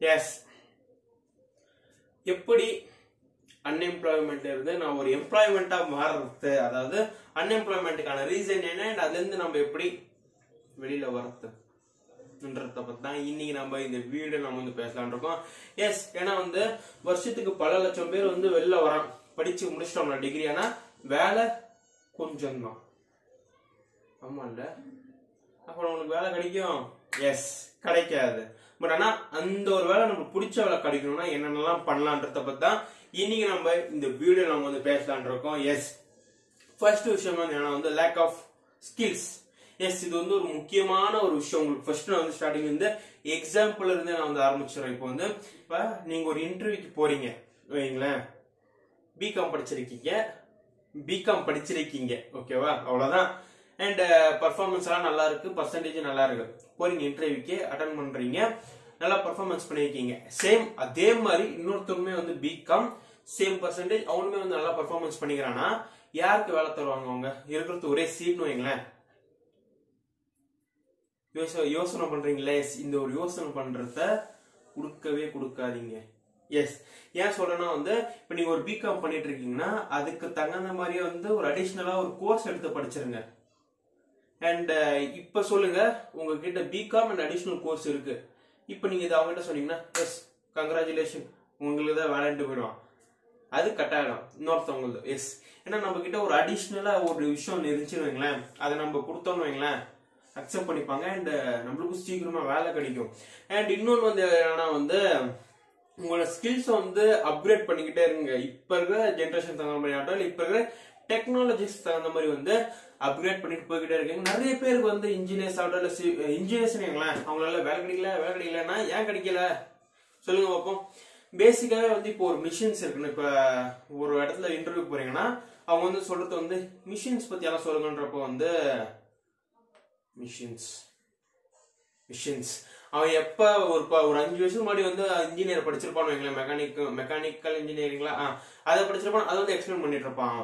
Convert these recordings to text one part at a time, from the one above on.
S எப்படி அன்எம்ப்ளாய்மெண்ட்ல இருந்து நான் ஒரு எம்ப்ளாய்மெண்ட்டா மாறுறது? அதாவது அன்எம்ப்ளாய்மெண்ட்டுக்கான ரீசன் என்ன? அண்ட் அதுலேருந்து நம்ம எப்படி வெளியில வரது ன்றத பத்தி தான் இன்னைக்கு நம்ம இந்த வீடியோ நம்ம வந்து பேசலாம்னு இருக்கோம். எஸ் ஏன்னா வந்து வருஷத்துக்கு பல லட்சம் பேர் வந்து வெளில வரான் படிச்சு முடிச்சிட்டோம்னா டிகிரி ஆனா வேலை கொஞ்சம் தான் ஆமாம்ல அப்புறம் உங்களுக்கு வேலை கிடைக்கும்? எஸ் கிடைக்காது. பட் ஆனால் அந்த ஒரு வேலை நமக்கு பிடிச்ச வேலை கிடைக்கணும்னா என்னென்னலாம் பண்ணலான்றத பற்றி தான் இன்னைக்கு நம்ம இந்த வீடியோ நம்ம வந்து பேசலான் இருக்கோம். எஸ் ஃபர்ஸ்ட் விஷயம் வந்து என்னன்னா வந்து லேக் ஆஃப் ஸ்கில்ஸ் எஸ் இது வந்து ஒரு முக்கியமான ஒரு விஷயம். உங்களுக்கு ஃபர்ஸ்ட் நான் வந்து ஸ்டார்டிங் வந்து எக்ஸாம்பிள் இருந்தே நான் வந்து ஆரம்பிச்சிடுறேன். இப்போ வந்து இப்போ நீங்கள் ஒரு இன்டர்வியூக்கு போறீங்க. வைங்களேன் பிகாம் படிச்சிருக்கீங்க. பிகாம் படிச்சிருக்கீங்க. ஓகேவா அவ்வளோதான் அண்ட் பர்ஃபார்மன்ஸ் uh, எல்லாம் நல்லா இருக்கு. பர்சன்டேஜ் நல்லா இருக்கு. போறீங்க இன்டர்வியூக்கு அட்டன் பண்றீங்க. நல்லா பர்ஃபார்மன்ஸ் பண்ணியிருக்கீங்க சேம் அதே மாதிரி இன்னொருத்தருமே வந்து பிகாம் சேம் பர்சன்டேஜ் அவனுமே வந்து நல்லா பர்ஃபார்மன்ஸ் பண்ணிக்கிறானா? யாருக்கு வேலை தருவாங்க அவங்க? இருக்கிறது ஒரே சீட்னு வைங்களேன். யோசனை யோசனை பண்றீங்களே? இந்த ஒரு யோசனை பண்றத கொடுக்கவே கொடுக்காதீங்க. எஸ் ஏன் சொல்றேன்னா வந்து இப்ப நீங்க ஒரு பிகாம் பண்ணிட்டு இருக்கீங்கன்னா அதுக்கு தகுந்த மாதிரியே வந்து ஒரு அடிஷ்னலா ஒரு கோர்ஸ் எடுத்து படிச்சிருங்க. அண்ட் uh, இப்போ சொல்லுங்க உங்ககிட்ட பிகாம் அண்ட் அடிஷ்னல் கோர்ஸ் இருக்கு. இப்போ நீங்க இதை அவங்ககிட்ட சொன்னீங்கன்னா எஸ் கங்க்ராச்சுலேஷன் உங்களுக்கு தான் வேலைன்ட்டு போயிடுவான். அது கட்டாயம். இன்னொருத்தவங்களது எஸ் ஏன்னா நம்ம கிட்ட ஒரு அடிஷ்னலா ஒரு விஷயம் இருந்துச்சுன்னு வைங்களேன். அதை நம்ம கொடுத்தோம்னு வைங்களேன். அக்செப்ட் பண்ணிப்பாங்க. அண்ட் uh, நம்மளுக்கும் சீக்கிரமா வேலை கிடைக்கும். அண்ட் இன்னொன்று வந்து என்னன்னா வந்து உங்களோட ஸ்கில்ஸை வந்து அப்கிரேட் பண்ணிக்கிட்டே இருங்க. இப்ப இருக்கிற ஜென்ரேஷன் தகுந்த மாதிரி ஆகட்டும் இல்லை இப்ப இருக்கிற டெக்னாலஜிஸ் தகுந்த மாதிரி வந்து அப்கிரேட் பண்ணிட்டு போய்கிட்டே இருக்காங்க. நிறைய பேருக்கு வந்து இன்ஜினியர்ஸ் ஆகட்டும் இல்ல இன்ஜினியர்ஸ் அவங்களால வேலை கிடைக்கல வேலை கிடைக்கலன்னா ஏன் கிடைக்கல? சொல்லுங்க பார்ப்போம் பேசிக்காவே வந்து இப்போ ஒரு மிஷின்ஸ் இருக்குன்னு இப்போ ஒரு இடத்துல இன்டர்வியூ போறீங்கன்னா அவங்க வந்து சொல்றது வந்து மிஷின்ஸ் பத்தி எல்லாம் சொல்லுங்கன்றப்போ வந்து மிஷின்ஸ் மிஷின்ஸ் அவன் எப்ப ஒரு ப- ஒரு அஞ்சு வருஷம் முன்னாடி வந்து இன்ஜினியர் படிச்சிருப்பான்னு வைங்களேன் மெக்கானிக் மெக்கானிக்கல் இன்ஜினியரிங்லாம் அதை படிச்சிருப்பான் அதை வந்து எக்ஸ்பிளைன் பண்ணிட்டு இருப்பான்.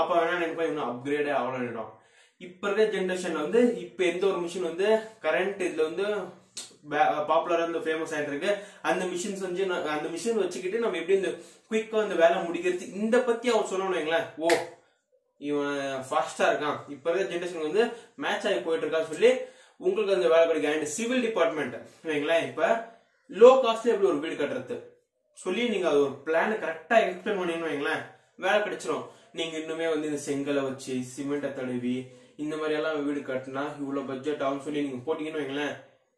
அப்போ வேணா நினைப்பா இன்னும் அப்கிரேடே ஆகணும் இப்போ இருக்கிற ஜென்ரேஷன் வந்து இப்போ எந்த ஒரு மிஷின் வந்து கரண்ட் இதில் வந்து பாப்புலராக வந்து ஃபேமஸ் ஆகிட்டு இருக்கு. அந்த மிஷின்ஸ் வந்து அந்த மிஷின் வச்சுக்கிட்டு நம்ம எப்படி இந்த குயிக்காக அந்த வேலை முடிக்கிறது இந்த பற்றி அவன் சொல்லணும் வைங்களேன். ஓ இவன் ஃபாஸ்ட்டாக இருக்கான். இப்போ இருக்கிற ஜென்ரேஷன் வந்து மேட்ச் ஆகி போயிட்டு இருக்கான்னு சொல்லி உங்களுக்கு அந்த வேலை கிடைக்கும். அண்ட் சிவில் டிபார்ட்மெண்ட் வைங்களேன். இப்போ லோ காஸ்ட்ல எப்படி ஒரு வீடு கட்டுறது? சொல்லி நீங்கள் அது ஒரு பிளான் கரெக்டாக எக்ஸ்பிளைன் பண்ணீங்கன்னு வைங்களேன். வேலை கிடைச்சிரும் நீங்க இன்னுமே வந்து இந்த செங்கலை வச்சு சிமெண்ட்டை தடவி இந்த மாதிரி எல்லாம் வீடு கட்டினா இவ்வளவு பட்ஜெட் ஆகும் சொல்லி நீங்க போட்டீங்கன்னு வைங்களேன்.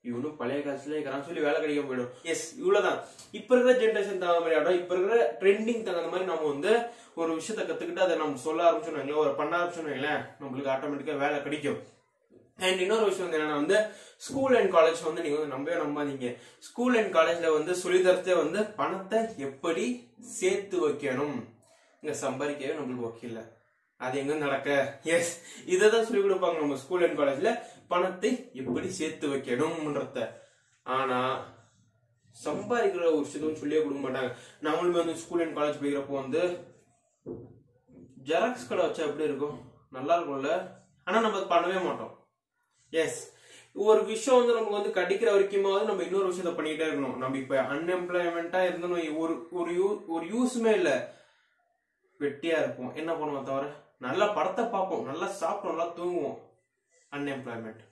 இவனும் பழைய காசுல இருக்கிறான்னு சொல்லி வேலை கிடைக்க போயிடும். எஸ் இவ்வளவுதான். இப்ப இருக்கிற ஜென்ரேஷன் தகுந்த மாதிரி ஆடும் இப்ப இருக்கிற ட்ரெண்டிங் தகுந்த மாதிரி நம்ம வந்து ஒரு விஷயத்த கத்துக்கிட்டு அதை நம்ம சொல்ல ஆரம்பிச்சோம் ஒரு பண்ண ஆரம்பிச்சோம் வைங்களேன் நம்மளுக்கு ஆட்டோமேட்டிக்கா வேலை கிடைக்கும். அண்ட் இன்னொரு விஷயம் வந்து என்னன்னா வந்து ஸ்கூல் அண்ட் காலேஜ் வந்து நீங்க வந்து நம்பவே நம்பாதீங்க. ஸ்கூல் அண்ட் காலேஜ்ல வந்து சொல்லித்தரத்தை வந்து பணத்தை எப்படி சேர்த்து வைக்கணும்? இங்கே சம்பாதிக்கவே நம்மளுக்கு ஒர்க் அது எங்க நடக்க? எஸ் இதை தான் சொல்லிக் கொடுப்பாங்க நம்ம ஸ்கூல் அண்ட் காலேஜில் பணத்தை எப்படி சேர்த்து வைக்கணும்ன்றத. ஆனால் சம்பாதிக்கிற ஒரு விஷயத்தையும் சொல்லியே கொடுக்க மாட்டாங்க. நம்மளுமே வந்து ஸ்கூல் அண்ட் காலேஜ் போய்க்கிறப்போ வந்து ஜெராக்ஸ் கடை வச்சா எப்படி இருக்கும்? நல்லா இருக்கும்ல? ஆனால் நம்ம அதை பண்ணவே மாட்டோம். எஸ் ஒரு விஷயம் வந்து நமக்கு வந்து கிடைக்கிற வரைக்குமாவது நம்ம இன்னொரு விஷயத்த பண்ணிக்கிட்டே இருக்கணும். நம்ம இப்போ அன்எம்ப்ளாய்மெண்ட்டாக இருந்தோம் ஒரு ஒரு யூ- ஒரு யூஸுமே இல்லை. வெட்டியா இருப்போம் என்ன பண்ணுவோம் தவிர நல்ல படத்தை பார்ப்போம். நல்லா சாப்பிடுவோம் நல்லா தூங்குவோம். அன்எம்ப்ளாய்மெண்ட்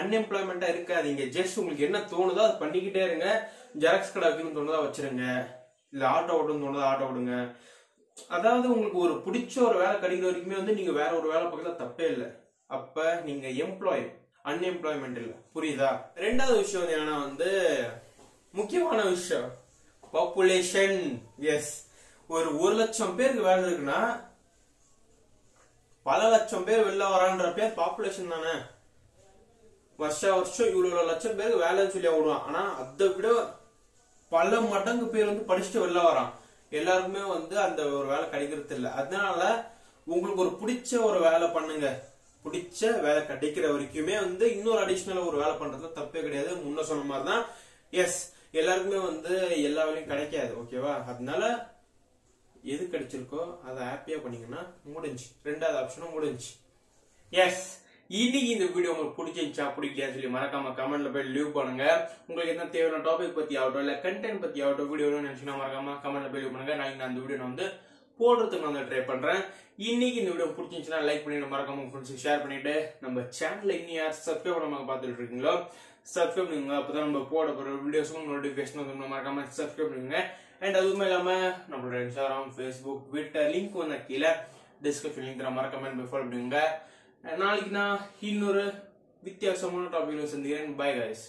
அன்எம்ப்ளாய்மெண்டா இருக்காதீங்க. ஜஸ்ட் உங்களுக்கு என்ன தோணுதோ அது பண்ணிக்கிட்டே இருங்க. ஜெராக்ஸ் கடை வைக்கணும்னு தோணுதா வச்சிருங்க. இல்ல ஆட்டோ ஓட்டணும்னு தோணுதா ஆட்டோ ஓடுங்க அதாவது உங்களுக்கு ஒரு பிடிச்ச ஒரு வேலை கிடைக்கிற வரைக்குமே வந்து நீங்க வேற ஒரு வேலை பார்க்கறது தப்பே இல்லை. அப்ப நீங்க எம்ப்ளாய் அன்எம்ப்ளாய்மெண்ட் இல்லை. புரியுதா? ரெண்டாவது விஷயம் வந்து என்னன்னா வந்து முக்கியமான விஷயம். பாப்புலேஷன் எஸ் ஒரு ஒரு லட்சம் பேருக்கு வேலை இருக்குன்னா பல லட்சம் பேர் வெளில வரான்ற பேர் பாப்புலேஷன் தானே. வருஷா வருஷம் இவ்வளவு லட்சம் பேருக்கு வேலைன்னு சொல்லி விடுவான் ஆனா அதை விட பல மடங்கு பேர் வந்து படிச்சுட்டு வெளில வரான். எல்லாருக்குமே வந்து அந்த ஒரு வேலை கிடைக்கிறது இல்ல. அதனால உங்களுக்கு ஒரு பிடிச்ச ஒரு வேலை பண்ணுங்க. பிடிச்ச வேலை கிடைக்கிற வரைக்குமே வந்து இன்னொரு அடிஷனல் ஒரு வேலை பண்றதுல தப்பே கிடையாது. முன்ன சொன்ன மாதிரி தான் எஸ் எல்லாருக்குமே வந்து எல்லா வேலையும் கிடைக்காது. ஓகேவா அதனால எது கிடைச்சிருக்கோ அதை ஹாப்பியாக பண்ணீங்கன்னா முடிஞ்சு. ரெண்டாவது ஆப்ஷனும் முடிஞ்சு. எஸ் இன்னைக்கு இந்த வீடியோ உங்களுக்கு பிடிச்சிருந்துச்சா பிடிக்கலையான்னு சொல்லி மறக்காம கமெண்ட்ல போய் லீவ் பண்ணுங்க. உங்களுக்கு என்ன தேவையான டாபிக் பத்தி ஆகட்டும் இல்ல கண்டென்ட் பத்தி ஆகட்டும் வீடியோ நினைச்சுன்னா மறக்காம கமெண்ட்ல போய் லீவ் பண்ணுங்க. நான் அந்த வீடியோ வந்து போடுறதுக்கு நான் ட்ரை பண்றேன். இன்னைக்கு இந்த வீடியோ பிடிச்சிருந்துச்சுன்னா லைக் பண்ணிட்டு மறக்காம உங்க ஃப்ரெண்ட்ஸுக்கு ஷேர் பண்ணிட்டு நம்ம சேனல்ல இன்னும் யார் சப்ஸ்கிரைப் பண்ணாம பார்த்துட்டு இருக்கீங்களோ சப்ஸ்கிரைப் பண்ணுங்க. அப்பதான் நம்ம போட போற வீடியோஸும் நோட்டிபிகேஷன் வந்து மறக்காம சப்ஸ்கிரைப் பண்ணுங்க. அண்ட் அதுவுமே இல்லாம நம்மளோட இன்ஸ்டாகிராம் ஃபேஸ்புக் ட்விட்டர் லிங்க் வந்து கீழே டிஸ்கிரிப்ஷன் லிங்க் நம்ம மறக்காம பிஃபோர் அப்படிங்க நாளைக்கு நான் இன்னொரு வித்தியாசமான டாபிக்ல சந்திக்கிறேன். Bye guys